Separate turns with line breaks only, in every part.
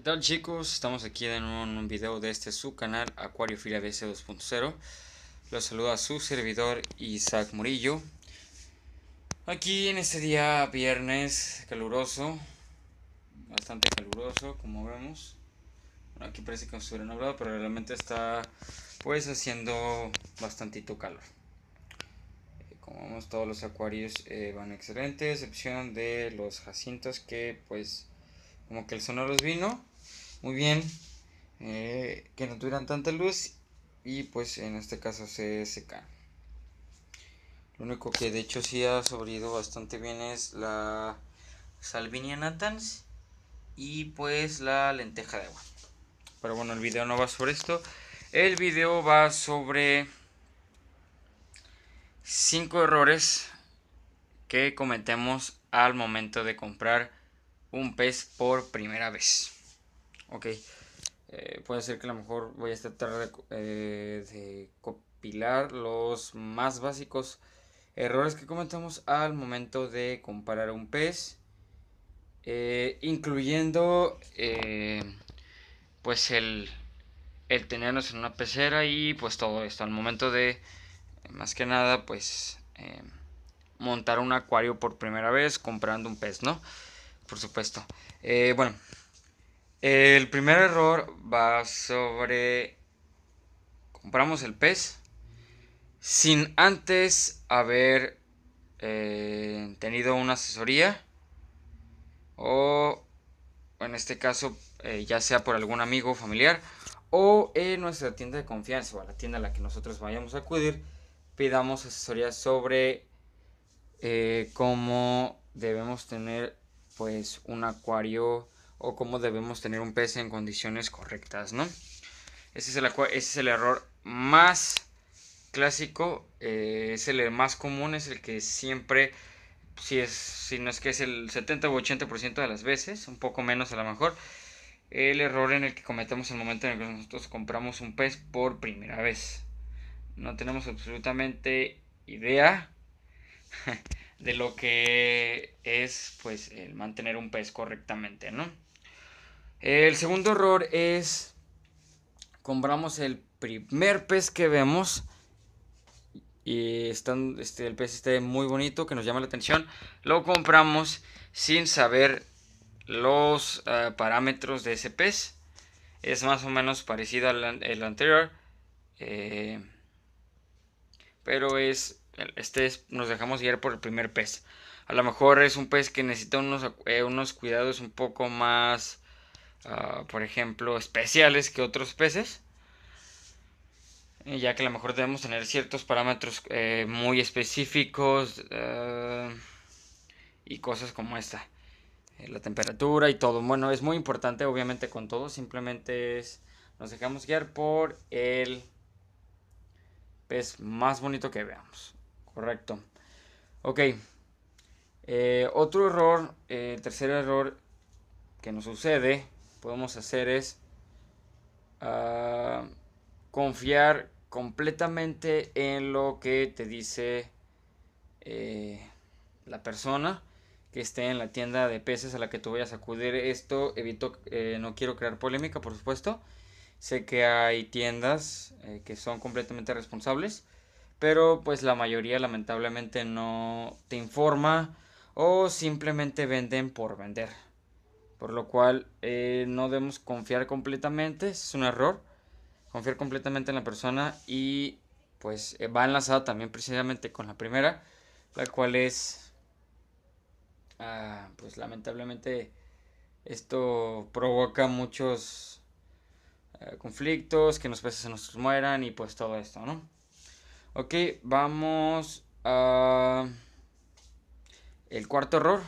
¿Qué tal chicos? Estamos aquí en un video de este su canal Acuariofilia BC 2.0 Los saluda su servidor Isaac Murillo. Aquí en este día viernes caluroso Bastante caluroso como vemos. Aquí parece que no estuviera nublado pero realmente está pues haciendo bastantito calor. Eh, Como vemos todos los acuarios eh, van excelentes Excepción de los jacintos que pues como que el sonoro los vino muy bien, eh, que no tuvieran tanta luz y pues en este caso se secan. Lo único que de hecho sí ha sobrevivido bastante bien es la Salvinia natans y pues la lenteja de agua. Pero bueno, el video no va sobre esto. El video va sobre 5 errores que cometemos al momento de comprar un pez por primera vez. Ok, eh, puede ser que a lo mejor voy a tratar de, eh, de, compilar los más básicos errores que cometemos al momento de comparar un pez. Eh, incluyendo pues el, el tenernos en una pecera y pues todo esto al momento de más que nada pues montar un acuario por primera vez comprando un pez no por supuesto. Eh, bueno, el primer error va sobre... Compramos el pez sin antes haber eh, tenido una asesoría o en este caso eh, ya sea por algún amigo familiar o en nuestra tienda de confianza o la tienda a la que nosotros vayamos a acudir pidamos asesoría sobre cómo debemos tener pues un acuario o cómo debemos tener un pez en condiciones correctas, ¿no? Ese es el, error más clásico, eh, es el más común, es el que siempre, si, es, si no es que es el 70 o 80% de las veces, un poco menos a lo mejor, el error en el que cometemos el momento en el que nosotros compramos un pez por primera vez. No tenemos absolutamente idea de lo que es pues el mantener un pez correctamente, ¿no? El segundo error es compramos el primer pez que vemos y están, este, el pez esté muy bonito, que nos llama la atención, lo compramos sin saber los eh, parámetros de ese pez. Es más o menos parecido al anterior, eh, pero es este nos dejamos guiar por el primer pez. A lo mejor es un pez que necesita unos, eh, unos cuidados un poco más, ah, por ejemplo, especiales que otros peces. Ya que a lo mejor debemos tener ciertos parámetros eh, muy específicos ah, y cosas como esta. Eh, la temperatura y todo. Bueno, es muy importante obviamente con todo. Simplemente es, nos dejamos guiar por el pez más bonito que veamos. Correcto. Ok. Eh, otro error, eh, tercer error que nos sucede, podemos hacer es ah, confiar completamente en lo que te dice eh, la persona que esté en la tienda de peces a la que tú vayas a acudir. Esto evito, no quiero crear polémica, por supuesto. Sé que hay tiendas que son completamente responsables pero pues la mayoría lamentablemente no te informa o simplemente venden por vender. Por lo cual eh, no debemos confiar completamente, es un error, confiar completamente en la persona y pues eh, va enlazado también precisamente con la primera, la cual es, ah, pues lamentablemente esto provoca muchos eh, conflictos, que los peces se nos mueran y pues todo esto, ¿no? Ok, vamos a... El cuarto error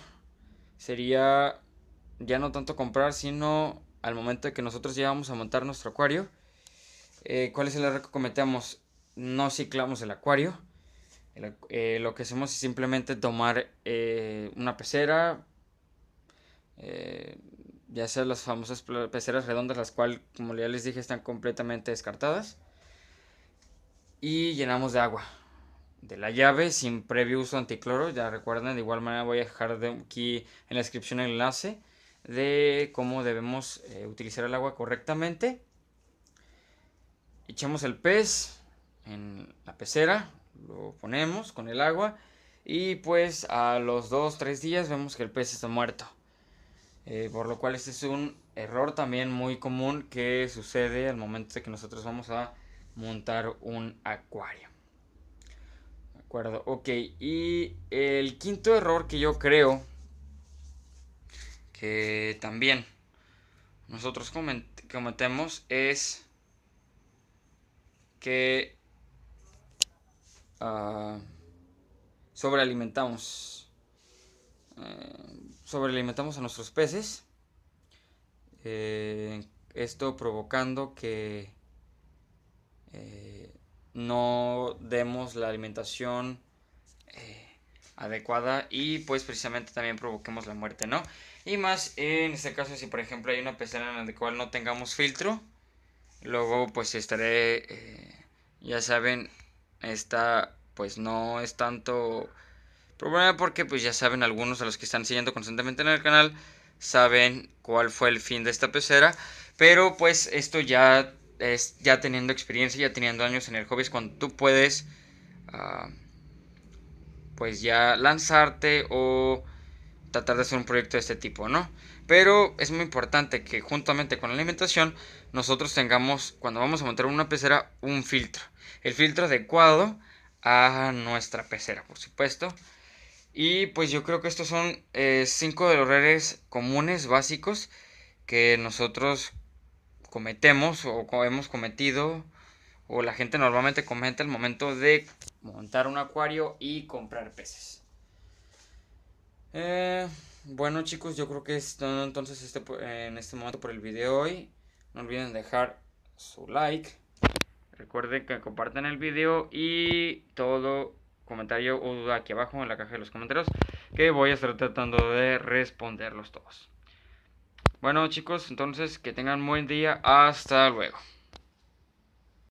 sería ya no tanto comprar, sino al momento de que nosotros llevamos a montar nuestro acuario. Eh, ¿Cuál es el error que cometemos? No ciclamos el acuario. Eh, lo que hacemos es simplemente tomar eh, una pecera, ya sea las famosas peceras redondas, las cuales, como ya les dije, están completamente descartadas y llenamos de agua de la llave sin previo uso anticloro. Ya recuerden, de igual manera voy a dejar de aquí en la descripción el enlace de cómo debemos eh, utilizar el agua correctamente. Echamos el pez en la pecera, lo ponemos con el agua y pues a los 2-3 días vemos que el pez está muerto. Eh, por lo cual este es un error también muy común que sucede al momento de que nosotros vamos a montar un acuario. De acuerdo, ok. Y el quinto error que yo creo que también nosotros cometemos es que uh, sobrealimentamos. Eh, sobrealimentamos a nuestros peces. Eh, esto provocando que eh, no demos la alimentación adecuada y pues precisamente también provoquemos la muerte, ¿no? Y más en este caso si por ejemplo hay una pecera en la cual no tengamos filtro, luego pues estaré, ya saben, esta pues no es tanto problema porque pues ya saben algunos de los que están siguiendo constantemente en el canal saben cuál fue el fin de esta pecera, pero pues esto ya es ya teniendo experiencia, ya teniendo años en el hobby es cuando tú puedes uh, pues ya lanzarte o tratar de hacer un proyecto de este tipo, ¿no? Pero es muy importante que juntamente con la alimentación nosotros tengamos cuando vamos a montar una pecera un filtro, el filtro adecuado a nuestra pecera, por supuesto. Y pues yo creo que estos son eh, cinco de los errores comunes, básicos, que nosotros cometemos o hemos cometido o la gente normalmente comete al momento de montar un acuario y comprar peces. Eh, bueno chicos, yo creo que es todo entonces este, en este momento por el video hoy. No olviden dejar su like Recuerden que compartan el video y todo comentario o duda aquí abajo en la caja de los comentarios que voy a estar tratando de responderlos todos. Bueno chicos, entonces que tengan buen día. Hasta luego.